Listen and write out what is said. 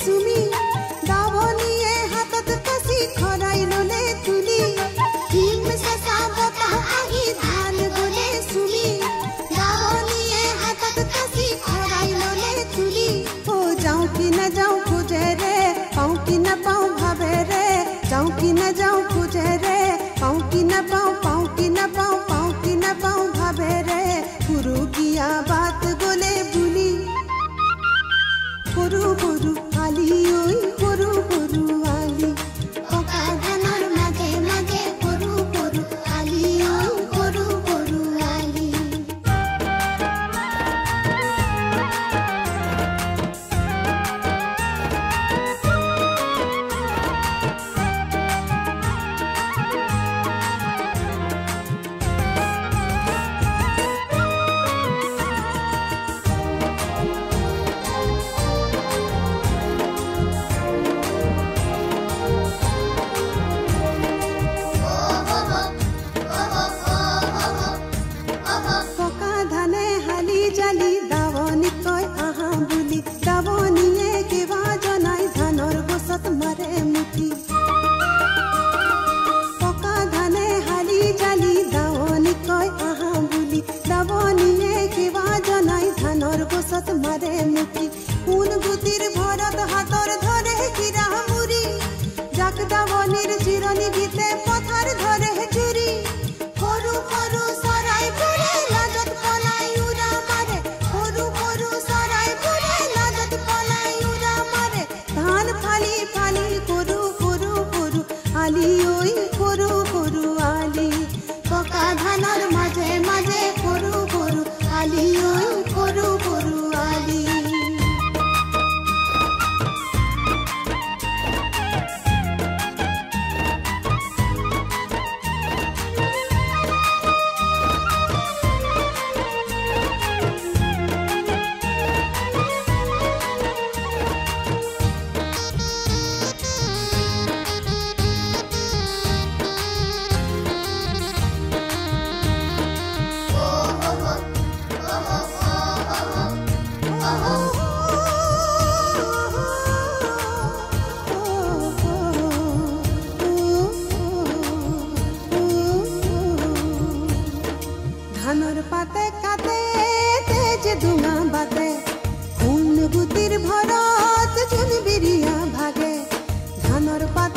চুমি দাভনীয়ে হাতত কাঁচি খৰাই ল'লে তুলি ভীম চেঁচা বতাহ আহি ধান গ'লে চুমি দাভনীয়ে হাতত কাঁচি খৰাই ল'লে তুলি অ' যাওঁ কি নাযাওঁ খোজেৰে পাওঁ কি নাপাওঁ ভাবেৰে যাওঁ কি নাযাওঁ খোজেৰে পাওঁ কি নাপাওঁ পাওঁ কি নাপাওঁ পাওঁ কি নাপাওঁ হাতে মুখি গুতির ভরত হাতর ধরে কিরা মুড়ি। জাকদা বনের চিরনি গীতে পথার ধরে চুরি। হরু হরু সরাই পড়ে লাজত পলাই উড়া মারে। হরু হরু সরাই পড়ে লাজত পলাই উড়া মারে। ধান ফালি ফালি কাঁদে তেজ ধুঙা বাতে খুন ভূতির ভরত ভাগে। ধানর পাত